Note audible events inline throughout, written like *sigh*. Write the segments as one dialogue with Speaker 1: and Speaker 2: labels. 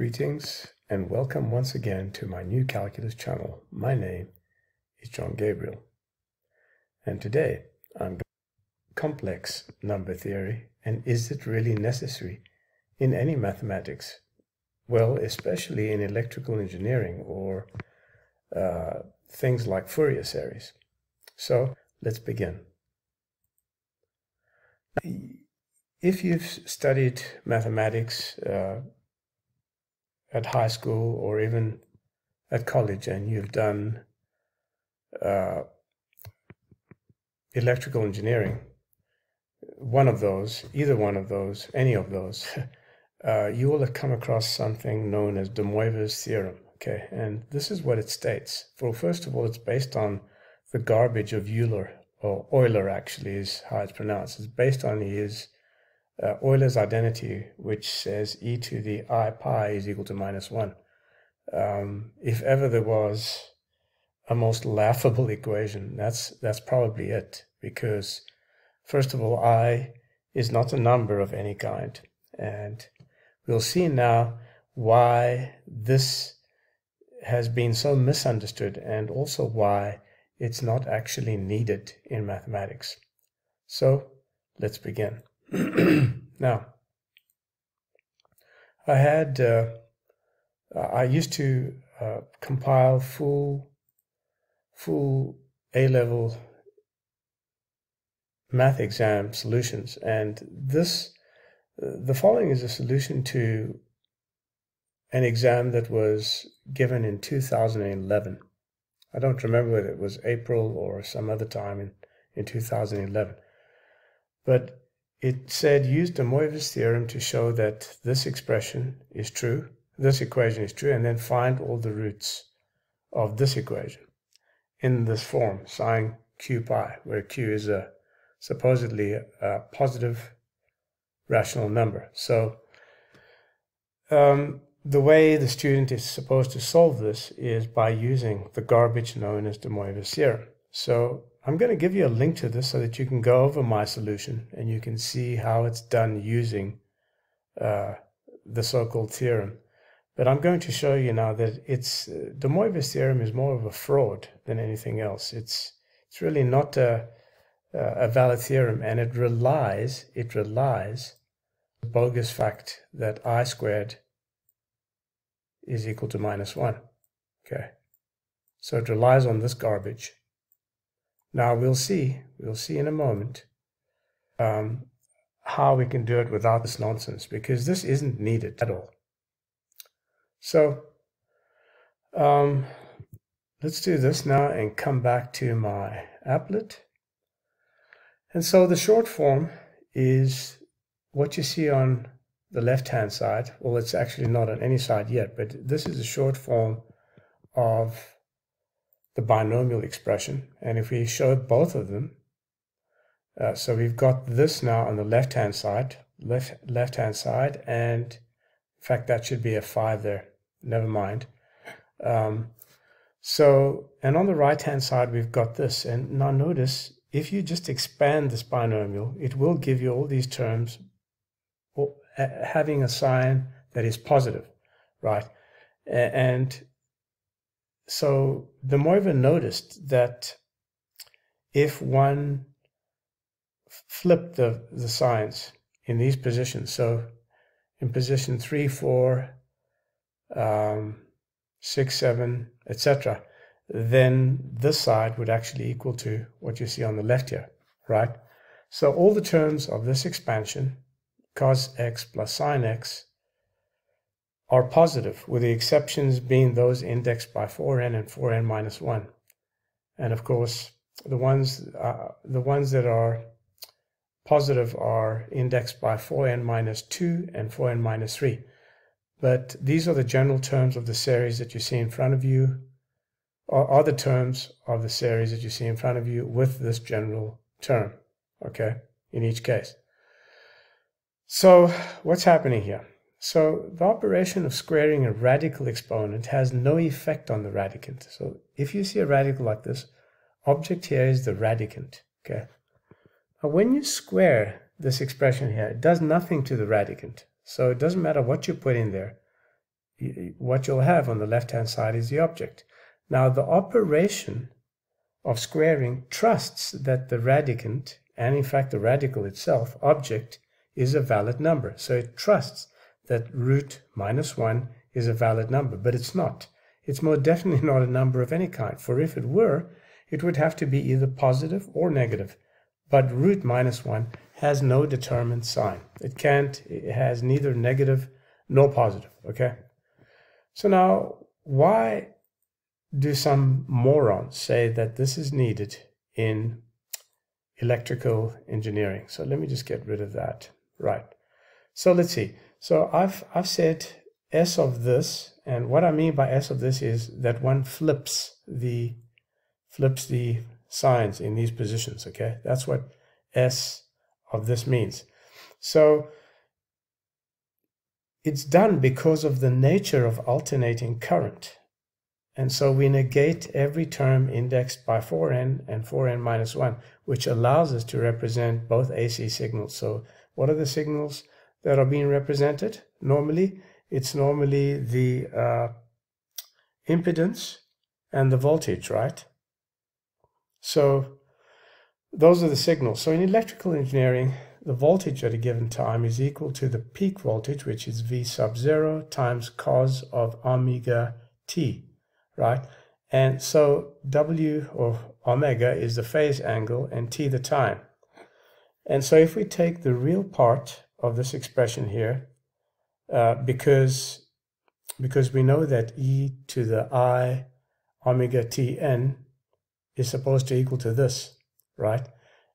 Speaker 1: Greetings and welcome once again to my new calculus channel. My name is John Gabriel. And today I'm going complex number theory and is it really necessary in any mathematics? Well, especially in electrical engineering or uh, things like Fourier series. So let's begin. If you've studied mathematics, uh, at high school or even at college and you've done uh, electrical engineering, one of those, either one of those, any of those, *laughs* uh, you will have come across something known as De Moivre's theorem. Okay, and this is what it states. Well, first of all, it's based on the garbage of Euler, or Euler actually is how it's pronounced. It's based on his uh, Euler's identity, which says e to the i pi is equal to minus 1. Um, if ever there was a most laughable equation, that's, that's probably it. Because, first of all, i is not a number of any kind. And we'll see now why this has been so misunderstood and also why it's not actually needed in mathematics. So let's begin. *clears throat* now, I had, uh, I used to uh, compile full, full A-level math exam solutions. And this, the following is a solution to an exam that was given in 2011. I don't remember whether it was April or some other time in, in 2011. But it said use De Moivre's theorem to show that this expression is true, this equation is true, and then find all the roots of this equation in this form, sine q pi, where q is a supposedly a positive rational number. So um, the way the student is supposed to solve this is by using the garbage known as De Moivre's theorem. So I'm going to give you a link to this so that you can go over my solution and you can see how it's done using uh, the so-called theorem. But I'm going to show you now that it's uh, Moivre's theorem is more of a fraud than anything else. It's it's really not a, a valid theorem, and it relies it relies the bogus fact that i squared is equal to minus one. Okay, so it relies on this garbage. Now we'll see, we'll see in a moment um, how we can do it without this nonsense because this isn't needed at all. So um, let's do this now and come back to my applet. And so the short form is what you see on the left-hand side. Well, it's actually not on any side yet, but this is a short form of the binomial expression. And if we show both of them, uh, so we've got this now on the left-hand side, left left-hand side, and in fact that should be a 5 there, never mind. Um, so, and on the right-hand side we've got this, and now notice, if you just expand this binomial, it will give you all these terms having a sign that is positive, right? And so De Moivre noticed that if one flipped the, the signs in these positions, so in position 3, 4, um, 6, 7, etc., then this side would actually equal to what you see on the left here, right? So all the terms of this expansion, cos x plus sine x, are positive, with the exceptions being those indexed by 4n and 4n minus 1. And of course, the ones, uh, the ones that are positive are indexed by 4n minus 2 and 4n minus 3. But these are the general terms of the series that you see in front of you, or are the terms of the series that you see in front of you with this general term, okay, in each case. So what's happening here? So the operation of squaring a radical exponent has no effect on the radicand. So if you see a radical like this, object here is the radicand. Okay. Now when you square this expression here, it does nothing to the radicand. So it doesn't matter what you put in there. what you'll have on the left-hand side is the object. Now, the operation of squaring trusts that the radicand, and in fact the radical itself, object, is a valid number. So it trusts that root minus 1 is a valid number, but it's not. It's more definitely *laughs* not a number of any kind, for if it were, it would have to be either positive or negative. But root minus 1 has no determined sign. It can't, it has neither negative nor positive, okay? So now, why do some morons say that this is needed in electrical engineering? So let me just get rid of that. Right. So let's see. So I've I've said S of this, and what I mean by S of this is that one flips the flips the signs in these positions. Okay, that's what S of this means. So it's done because of the nature of alternating current. And so we negate every term indexed by 4n and 4n minus 1, which allows us to represent both AC signals. So what are the signals that are being represented? Normally, it's normally the uh, impedance and the voltage, right? So those are the signals. So in electrical engineering, the voltage at a given time is equal to the peak voltage, which is V sub 0 times cos of omega t, right? And so W or omega is the phase angle and t the time. And so if we take the real part of this expression here, uh, because, because we know that e to the i omega tn is supposed to equal to this, right?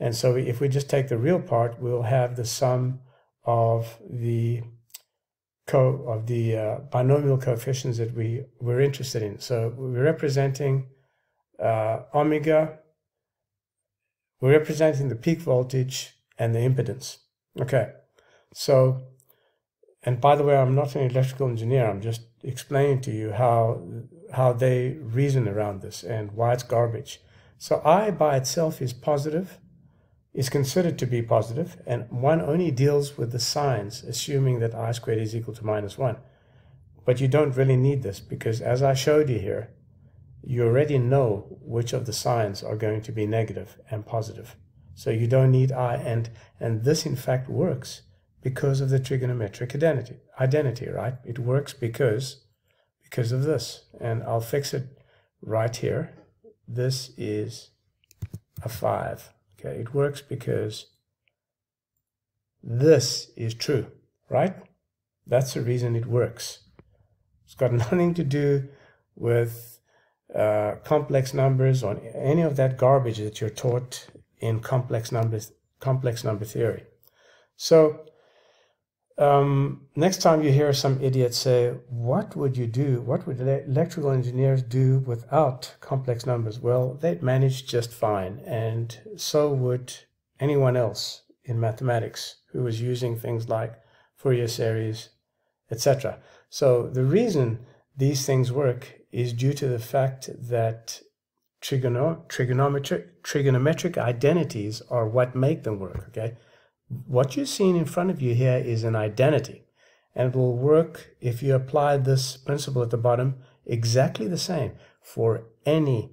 Speaker 1: And so if we just take the real part, we'll have the sum of the co of the uh, binomial coefficients that we we're interested in. So we're representing uh, omega. We're representing the peak voltage and the impedance. Okay, so and by the way, I'm not an electrical engineer. I'm just explaining to you how how they reason around this and why it's garbage. So I by itself is positive is considered to be positive, and one only deals with the signs, assuming that i squared is equal to minus 1. But you don't really need this, because as I showed you here, you already know which of the signs are going to be negative and positive. So you don't need i, and, and this in fact works because of the trigonometric identity, identity, right? It works because, because of this, and I'll fix it right here. This is a 5. Okay, it works because this is true, right? That's the reason it works. It's got *laughs* nothing to do with uh, complex numbers or any of that garbage that you're taught in complex numbers, complex number theory. So um, next time you hear some idiot say, "What would you do? What would electrical engineers do without complex numbers?" Well, they'd manage just fine, and so would anyone else in mathematics who was using things like Fourier series, etc. So the reason these things work is due to the fact that trigonometric trigonometric identities are what make them work. Okay what you're seeing in front of you here is an identity. And it will work if you apply this principle at the bottom exactly the same for any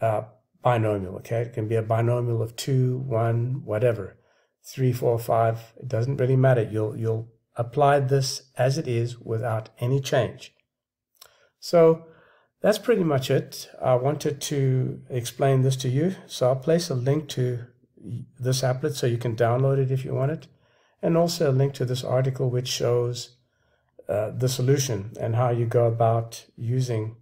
Speaker 1: uh, binomial okay? It can be a binomial of two one whatever. Three four five it doesn't really matter. You'll you'll apply this as it is without any change. So that's pretty much it. I wanted to explain this to you so i'll place a link to this applet so you can download it if you want it. And also a link to this article which shows uh, the solution and how you go about using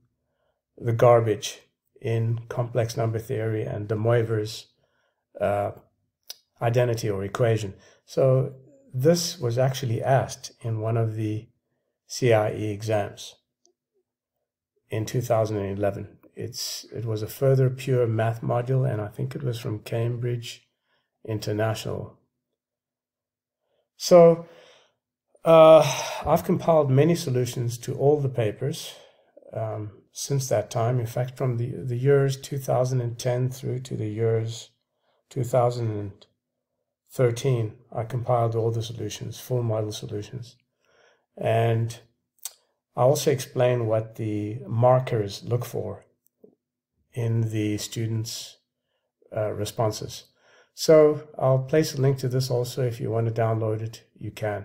Speaker 1: the garbage in complex number theory and de Moivre's uh, identity or equation. So this was actually asked in one of the CIE exams in 2011. It's it was a further pure math module, and I think it was from Cambridge International. So uh, I've compiled many solutions to all the papers um, since that time. In fact, from the, the years 2010 through to the years 2013, I compiled all the solutions, full model solutions. And I also explain what the markers look for in the students' uh, responses. So I'll place a link to this also. If you want to download it, you can.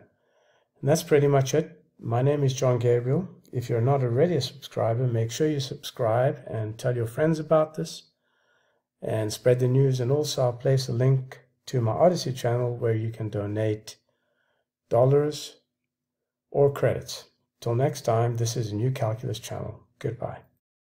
Speaker 1: And that's pretty much it. My name is John Gabriel. If you're not already a subscriber, make sure you subscribe and tell your friends about this and spread the news. And also, I'll place a link to my Odysee channel where you can donate dollars or credits. Till next time, this is a new calculus channel. Goodbye.